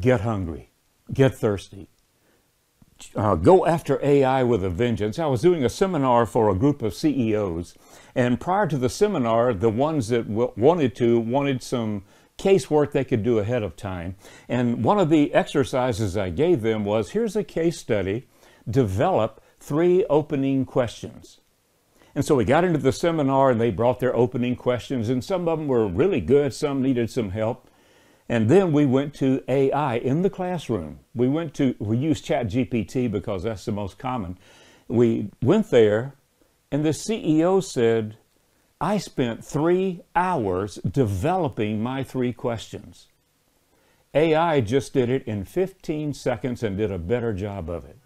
get hungry, get thirsty, uh, go after AI with a vengeance. I was doing a seminar for a group of CEOs, and prior to the seminar, the ones that wanted to wanted some casework they could do ahead of time. And one of the exercises I gave them was here's a case study, develop three opening questions. And so we got into the seminar and they brought their opening questions, and some of them were really good, some needed some help. And then we went to AI in the classroom. We went to, we used ChatGPT because that's the most common. We went there, and the CEO said, I spent three hours developing my three questions. AI just did it in 15 seconds and did a better job of it.